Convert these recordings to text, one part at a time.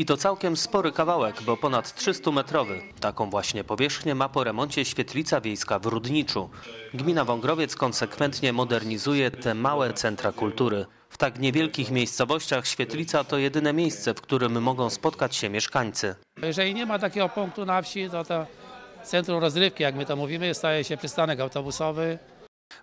I to całkiem spory kawałek, bo ponad 300-metrowy. Taką właśnie powierzchnię ma po remoncie świetlica wiejska w Rudniczu. Gmina Wągrowiec konsekwentnie modernizuje te małe centra kultury. W tak niewielkich miejscowościach świetlica to jedyne miejsce, w którym mogą spotkać się mieszkańcy. Jeżeli nie ma takiego punktu na wsi, to to centrum rozrywki, jak my to mówimy, staje się przystanek autobusowy.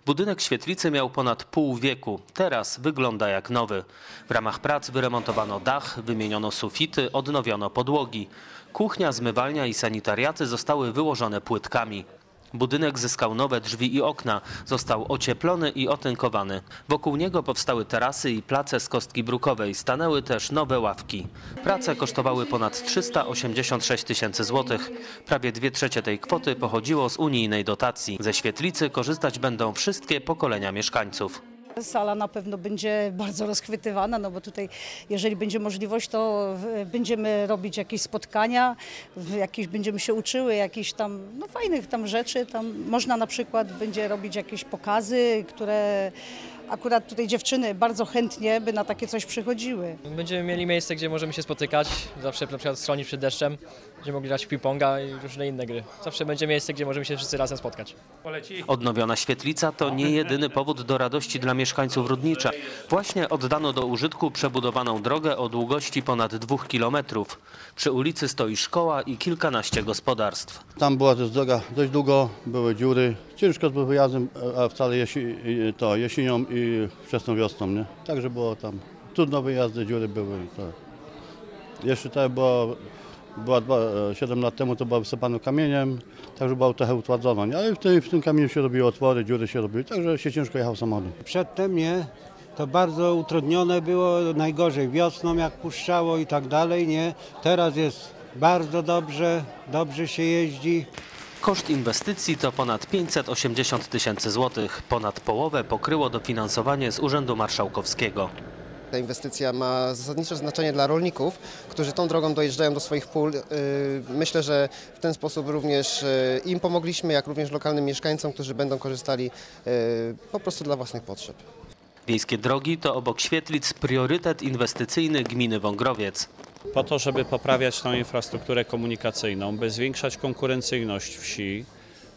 Budynek świetlicy miał ponad pół wieku. Teraz wygląda jak nowy. W ramach prac wyremontowano dach, wymieniono sufity, odnowiono podłogi. Kuchnia, zmywalnia i sanitariaty zostały wyłożone płytkami. Budynek zyskał nowe drzwi i okna, został ocieplony i otynkowany. Wokół niego powstały tarasy i place z kostki brukowej, stanęły też nowe ławki. Prace kosztowały ponad 386 tysięcy złotych. Prawie dwie trzecie tej kwoty pochodziło z unijnej dotacji. Ze świetlicy korzystać będą wszystkie pokolenia mieszkańców. Sala na pewno będzie bardzo rozchwytywana, no bo tutaj jeżeli będzie możliwość, to będziemy robić jakieś spotkania, jakieś będziemy się uczyły jakichś tam no, fajnych tam rzeczy. Tam można na przykład będzie robić jakieś pokazy, które akurat tutaj dziewczyny bardzo chętnie by na takie coś przychodziły. Będziemy mieli miejsce, gdzie możemy się spotykać, zawsze na przykład schronić przed deszczem, gdzie mogli grać w ping-ponga i różne inne gry. Zawsze będzie miejsce, gdzie możemy się wszyscy razem spotkać. Odnowiona świetlica to nie jedyny powód do radości dla mieszkańców Rudnicza. Właśnie oddano do użytku przebudowaną drogę o długości ponad dwóch kilometrów. Przy ulicy stoi szkoła i kilkanaście gospodarstw. Tam była też droga dość długo, były dziury. Ciężko z wyjazdem, a wcale jesi, to jesienią i wczesną wiosną, nie? Także było tam trudno wyjazdy, dziury były to. Jeszcze to było, była dwa, 7 lat temu to była wysypana kamieniem, także była trochę utwardzona, nie? ale w, w tym kamieniu się robiły otwory, dziury się robiły, także się ciężko jechał samochodem. Przedtem nie, to bardzo utrudnione było, najgorzej wiosną jak puszczało i tak dalej, nie. Teraz jest bardzo dobrze, dobrze się jeździ. Koszt inwestycji to ponad 580 tysięcy złotych. Ponad połowę pokryło dofinansowanie z Urzędu Marszałkowskiego. Ta inwestycja ma zasadnicze znaczenie dla rolników, którzy tą drogą dojeżdżają do swoich pól. Yy, Myślę, że w ten sposób również yy, im pomogliśmy, jak również lokalnym mieszkańcom, którzy będą korzystali yy, po prostu dla własnych potrzeb. Wiejskie drogi to obok świetlic priorytet inwestycyjny gminy Wągrowiec. Po to, żeby poprawiać tą infrastrukturę komunikacyjną, by zwiększać konkurencyjność wsi,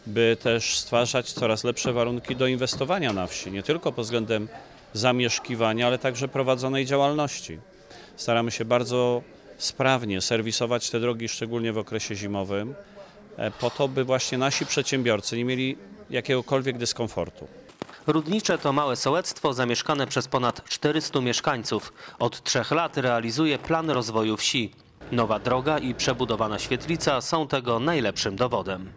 by też stwarzać coraz lepsze warunki do inwestowania na wsi, nie tylko pod względem zamieszkiwania, ale także prowadzonej działalności. Staramy się bardzo sprawnie serwisować te drogi, szczególnie w okresie zimowym, e, po to, by właśnie nasi przedsiębiorcy nie mieli jakiegokolwiek dyskomfortu. Rudnicze to małe sołectwo zamieszkane przez ponad 400 mieszkańców. Od trzech lat realizuje plan rozwoju wsi. Nowa droga i przebudowana świetlica są tego najlepszym dowodem.